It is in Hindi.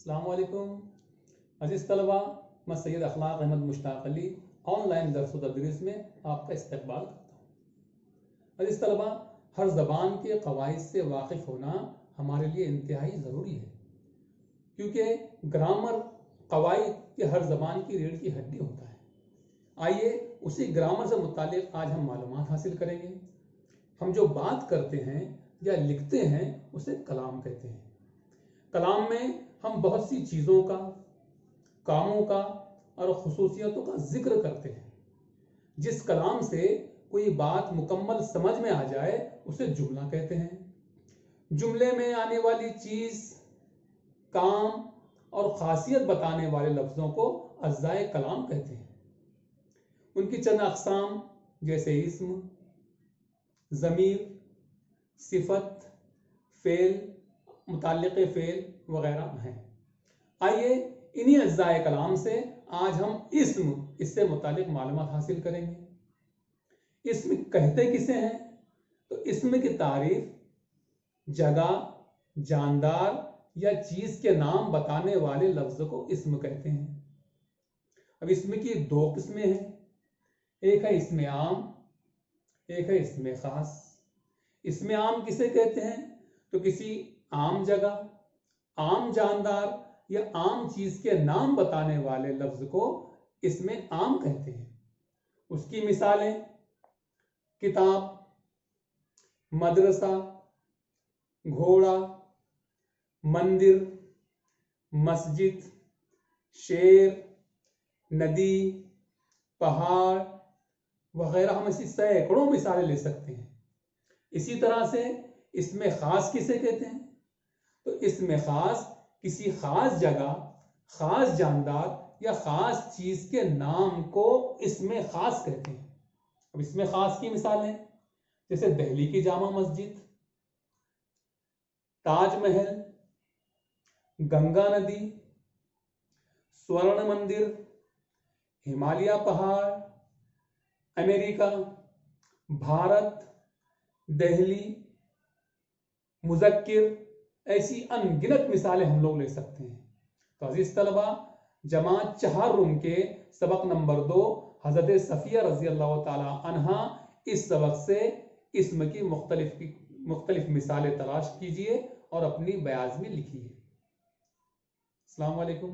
अल्लाम अज़ीज़ तलबा मैं सैयद अखलाक अहमद मुश्ताक अली ऑनलाइन दरस तदरीस में आपका इस्तकबाल करता हूँ अज़ीज़ तलबा हर ज़बान के कवायद से वाकिफ़ होना हमारे लिए इंतहाई ज़रूरी है क्योंकि ग्रामर कवायद के हर ज़बान की रीढ़ की हड्डी होता है आइए उसी ग्रामर से मुतल आज हम मालूम हासिल करेंगे हम जो बात करते हैं या लिखते हैं उसे कलाम कहते हैं कलाम में हम बहुत सी चीज़ों का, कामों का और खसूसियतों का ज़िक्र करते हैं। जिस कलाम से कोई बात मुकम्मल समझ में आ जाए, उसे जुमला कहते हैं। जुमले में आने वाली चीज़, काम और खासियत बताने वाले लफ्ज़ों को अज्जाए कलाम कहते हैं। उनकी चंद अकसाम जैसे इसम, ज़मीर, सिफत, फेल मुतल फ़ेल वगैरह हैं। आइए इन्हीं अज्जाए कलाम से आज हम इसम, इससे मुतालिक मालूम हासिल करेंगे। इसम कहते किसे हैं? तो इसम की तारीफ़ जगह, जानदार या चीज़ के नाम बताने वाले लफ्ज को इसम कहते हैं। अब इसम की दो किस्में हैं। एक है इसमें आम, एक है इसमें खास। इसमें आम किसे कहते हैं? तो किसी आम जगह, आम जानदार या आम चीज़ के नाम बताने वाले लफ्ज को इसमें आम कहते हैं। उसकी मिसालें, किताब, मदरसा, घोड़ा, मंदिर, मस्जिद, शेर, नदी, पहाड़ वगैरह हम ऐसी सैकड़ों मिसालें ले सकते हैं। इसी तरह से इसमें खास किसे कहते हैं? तो इसमें खास किसी खास जगह, खास जानदार या खास चीज़ के नाम को इसमें खास कहते हैं। अब इसमें खास की मिसाल जैसे दिल्ली की जामा मस्जिद, ताजमहल, गंगा नदी, स्वर्ण मंदिर, हिमालय पहाड़, अमेरिका, भारत दिल्ली मुजक्किर ऐसी अनगिनत मिसालें हम लोग ले सकते हैं। तो अज़ीज़ तलबा, जमात चार रूम के सबक नंबर दो, हज़रत सफ़िया रज़ी अल्लाह तहा इस सबक से इसम की मुख्तलिफ़ मुख्तलि मुख्तलिफ़ मिसालें तलाश कीजिए और अपनी बयाज में लिखिए। अलैक्म